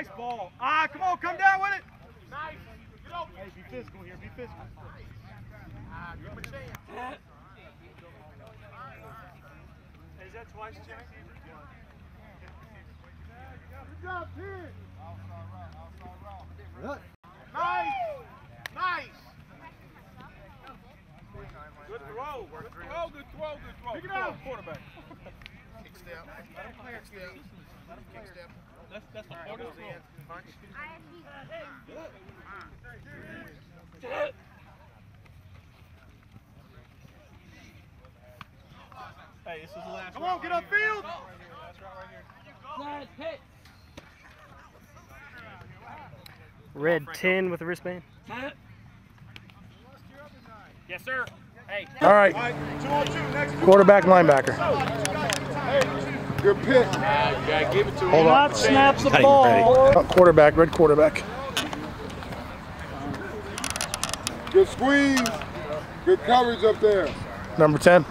Nice ball. Ah, come on, come down with it. Nice. Hey, be physical here. Be physical. Ah, give him a chance. Is that twice, Jack? Good job, kid. Nice. Nice. Good throw. Good throw. Good throw. Good throw. Pick it up. Quarterback. Kick step. Let him clear. Kick step. Let him kick step. That's that's the Elbows in. Punch. Hey, this is the last. Come on, get upfield. Red 10 with a wristband. Yes, sir. Hey. All right, All right, two two. Quarterback, linebacker. Good pitch. Hold on. Not snap the ball. Uh, Quarterback, red quarterback. Good squeeze. Good coverage up there. Number 10.